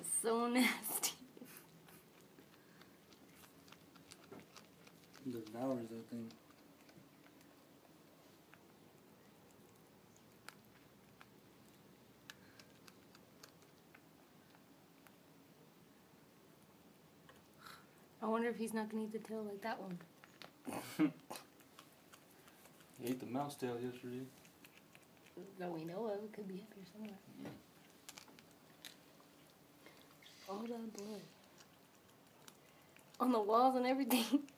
is so nasty. Devours that thing. I wonder if he's not gonna eat the tail like that one. He ate the mouse tail yesterday. That we know of. It could be up here somewhere. All that blood. On the walls and everything.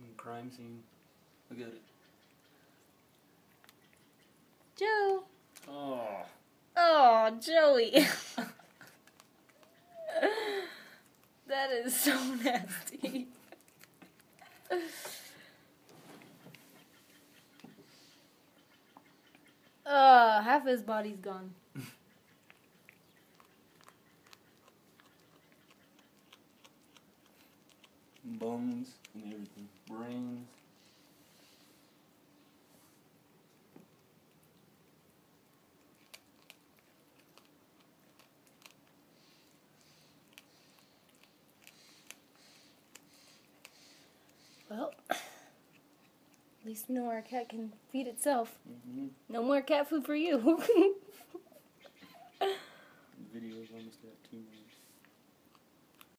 Mm, Crime scene. Look at it. Joe. Oh. Oh, Joey. that is so nasty. Half his body's gone. Bones and everything. Brains. Well, at least we know our cat can feed itself. Mm-hmm. No more cat food for you. Video's almost at two minutes.